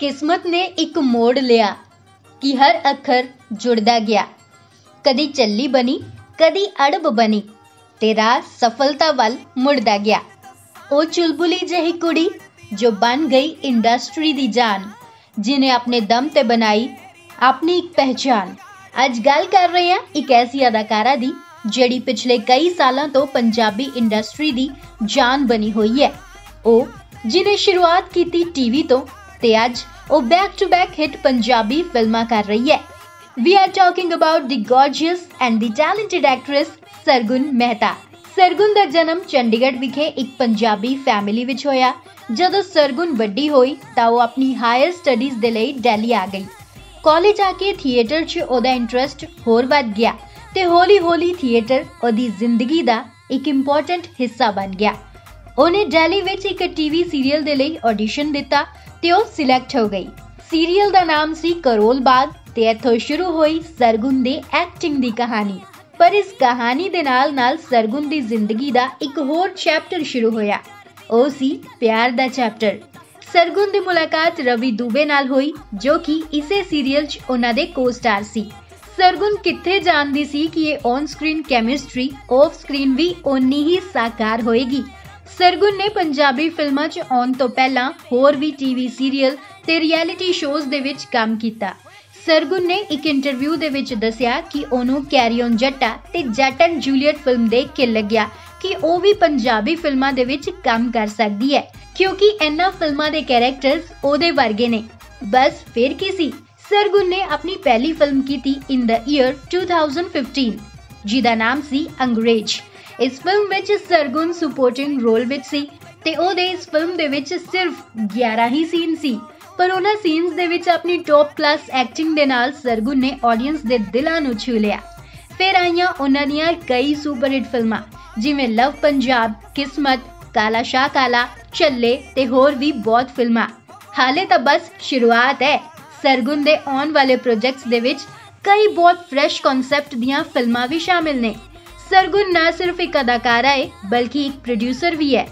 ਕਿਸਮਤ ਨੇ ਇੱਕ ਮੋੜ ਲਿਆ ਕਿ ਹਰ ਅੱਖਰ ਜੁੜਦਾ ਗਿਆ ਕਦੀ ਚੱਲੀ ਬਣੀ ਕਦੀ ਅੜਬ ਬਣੀ ਤੇ ਰਾਹ ਸਫਲਤਾ ਵੱਲ ਮੁੜਦਾ ਗਿਆ ਉਹ ਚੁਲਬੁਲੀ ਜਿਹੀ ਕੁੜੀ ਜੋ ਬਣ ਗਈ ਇੰਡਸਟਰੀ ਦੀ ਜਾਨ ਜਿਨੇ ਆਪਣੇ ਦਮ ਤੇ ਬਣਾਈ ਆਪਣੀ ਇੱਕ ਪਹਿਚਾਨ ਅੱਜ ਗੱਲ ਕਰ ਰਹੇ ਹਾਂ ਇੱਕ ਐਸੀ ਅਦਾਕਾਰਾ ਦੀ ਜਿਹੜੀ ਪਿਛਲੇ ਕਈ ਸਾਲਾਂ ਤੋਂ ਪੰਜਾਬੀ ਇੰਡਸਟਰੀ ਦੀ ਜਾਨ ਬਣੀ ਹੋਈ ਹੈ ਉਹ ਜਿਨੇ ਸ਼ੁਰੂਆਤ ਕੀਤੀ ਟੀਵੀ ਤੋਂ ਤੇ ਅੱਜ ਉਹ back to back hit Punjabi ਫਿਲਮਾਂ ਕਰ ਰਹੀ ਹੈ। We are talking about the gorgeous and the talented actress ਸਰਗੁਣ ਮਹਿਤਾ ਸਰਗੁਣ ਦਾ ਜਨਮ ਚੰਡੀਗੜ੍ਹ ਵਿਖੇ ਇੱਕ ਪੰਜਾਬੀ ਫੈਮਿਲੀ ਵਿੱਚ ਹੋਇਆ। ਜਦੋਂ ਸਰਗੁਣ ਵੱਡੀ ਹੋਈ, ਤਾਂ ਉਹ ਆਪਣੀ ਹਾਇਰ ਸਟੱਡੀਜ਼ ਦੇ ਲਈ ਦਿੱਲੀ ਆ ਗਈ। ਕਾਲਜ ਆ ਕੇ ਥੀਏਟਰ 'ਚ ਉਹਦਾ ਇੰਟਰਸਟ ਹੋਰ ਵੱਧ ਗਿਆ ਤੇ ਹੌਲੀ-ਹੌਲੀ ਥੀਏਟਰ ਉਹਦੀ ਜ਼ਿੰਦਗੀ ਦਾ ਇੱਕ ਇੰਪੋਰਟੈਂਟ ਹਿੱਸਾ ਬਣ ਗਿਆ। ਉਹਨੇ ਦਿੱਲੀ ਵਿੱਚ ਇੱਕ ਟੀਵੀ ਸੀਰੀਅਲ ਦੇ ਲਈ ਆਡੀਸ਼ਨ ਦਿੱਤਾ ਤੇ ਉਹ ਸਿਲੈਕਟ ਹੋ ਗਈ। ਸੀਰੀਅਲ ਦਾ ਨਾਮ ਸੀ ਕਰੋਲ ਬਾਗ ਤੇ ਇੱਥੋਂ ਸ਼ੁਰੂ ਹੋਈ ਸਰਗੁਣ ਦੀ ਐਕਟਿੰਗ ਦੀ ਕਹਾਣੀ। ਪਰ ਇਸ ਕਹਾਣੀ ਦੇ ਨਾਲ-ਨਾਲ ਸਰਗੁਣ ਦੀ ਜ਼ਿੰਦਗੀ ਦਾ ਇੱਕ ਹੋਰ ਚੈਪਟਰ ਸ਼ੁਰੂ ਹੋਇਆ। ਉਹ ਸੀ ਪਿਆਰ ਦਾ ਚੈਪਟਰ ਸਰਗੁਣ ਦੀ ਮੁਲਾਕਾਤ ਰਵੀ ਦੂਬੇ ਨਾਲ ਹੋਈ, ਜੋ ਕਿ ਇਸੇ ਸੀਰੀਅਲ 'ਚ ਉਹਨਾਂ ਦੇ ਕੋ-ਸਟਾਰ ਸੀ। ਸਰਗੁਣ ਕਿੱਥੇ ਜਾਣਦੀ ਸੀ ਕਿ ਇਹ on screen chemistry off screen ਵੀ ਓਨੀ ਹੀ ਸਾਕਾਰ ਹੋਏਗੀ? ਸਰਗੁਣ ਨੇ ਪੰਜਾਬੀ ਫਿਲਮਾਂ 'ਚ ਆਉਣ ਤੋਂ ਪਹਿਲਾਂ ਹੋਰ ਵੀ ਟੀਵੀ ਸੀਰੀਅਲ ਤੇ ਰਿਐਲਿਟੀ ਸ਼ੋਜ਼ ਦੇ ਵਿੱਚ ਕੰਮ ਕੀਤਾ। ਸਰਗੁਣ ਨੇ ਇੱਕ ਇੰਟਰਵਿਊ ਦੇ ਵਿੱਚ ਦੱਸਿਆ ਕਿ ਉਹਨੂੰ ਕੈਰੀ ਔਨ ਜੱਟਾ ਤੇ ਜੱਟ ਐਂਡ ਜੂਲੀਅਟ ਫਿਲਮ ਦੇਖ ਕੇ ਲੱਗਿਆ ਕਿ ਉਹ ਵੀ ਪੰਜਾਬੀ ਫਿਲਮਾਂ ਦੇ ਵਿੱਚ ਕੰਮ ਕਰ ਸਕਦੀ ਹੈ, ਕਿਉਂਕਿ ਇਹਨਾਂ ਫਿਲਮਾਂ ਦੇ ਕੈਰੈਕਟਰਸ ਉਹਦੇ ਵਰਗੇ ਨੇ। ਬਸ ਫਿਰ ਕੀ ਸੀ? ਸਰਗੁਣ ਨੇ ਆਪਣੀ ਪਹਿਲੀ ਫਿਲਮ ਕੀਤੀ ਇਨ ਦਾ ਈਅਰ 2015 ਜਿਹਦਾ ਨਾਮ ਸੀ ਅੰਗਰੇਜ਼ ਇਸ ਫਿਲਮ ਵਿੱਚ ਸਰਗੁਣ ਸੁਪੋਰਟਿੰਗ ਰੋਲ ਵਿੱਚ ਸੀ ਤੇ ਉਹਦੇ ਇਸ ਫਿਲਮ ਦੇ ਵਿੱਚ ਸਿਰਫ 11 ਹੀ ਸੀਨ ਸੀ। ਪਰ ਉਹਨਾਂ ਸੀਨਸ ਦੇ ਵਿੱਚ ਆਪਣੀ ਟੌਪ ਕਲਾਸ ਐਕਟਿੰਗ ਦੇ ਨਾਲ ਸਰਗੁਣ ਨੇ ਆਡੀਅנס ਦੇ ਦਿਲਾਂ ਨੂੰ ਛੂ ਲਿਆ। ਫਿਰ ਆਈਆਂ ਉਹਨਾਂ ਦੀਆਂ ਕਈ ਸੁਪਰ ਹਿੱਟ ਫਿਲਮਾਂ ਜਿਵੇਂ ਲਵ ਪੰਜਾਬ ਕਿਸਮਤ ਕਾਲਾ ਸ਼ਾਹ ਕਾਲਾ ਚੱਲੇ ਤੇ ਹੋਰ ਵੀ ਬਹੁਤ ਫਿਲਮਾਂ ਹਾਲੇ ਤਾਂ ਬਸ ਸ਼ੁਰੂਆਤ ਹੈ। ਸਰਗੁਣ ਦੇ ਆਉਣ ਵਾਲੇ ਪ੍ਰੋਜੈਕਟਸ ਦੇ ਵਿੱਚ ਕਈ ਬਹੁਤ ਫਰੈਸ਼ ਕਨਸੈਪਟ ਦੀਆਂ ਫਿਲਮਾਂ ਵੀ ਸ਼ਾਮਿਲ ਨੇ। ਸਰਗੁਣ ਨਾ ਸਿਰਫ ਇੱਕ ਅਦਾਕਾਰਾ ਹੈ ਬਲਕਿ ਇੱਕ ਪ੍ਰੋਡਿਊਸਰ ਵੀ ਹੈ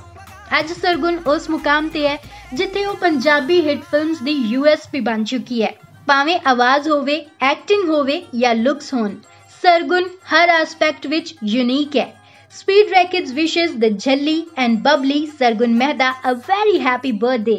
ਅੱਜ ਸਰਗੁਣ ਉਸ ਮੁਕਾਮ ਤੇ ਹੈ, ਜਿੱਥੇ ਉਹ ਪੰਜਾਬੀ ਹਿੱਟ ਫਿਲਮਸ ਦੀ ਯੂਐਸਪੀ ਬਣ ਚੁੱਕੀ ਹੈ ਭਾਵੇਂ ਆਵਾਜ਼ ਹੋਵੇ ਐਕਟਿੰਗ ਹੋਵੇ ਜਾਂ ਲੁਕਸ ਹੋਣ, ਸਰਗੁਣ ਹਰ ਐਸਪੈਕਟ ਵਿੱਚ ਯੂਨੀਕ ਹੈ Speed Records wishes the jelly and bubbly Sargun Mehta a very happy birthday.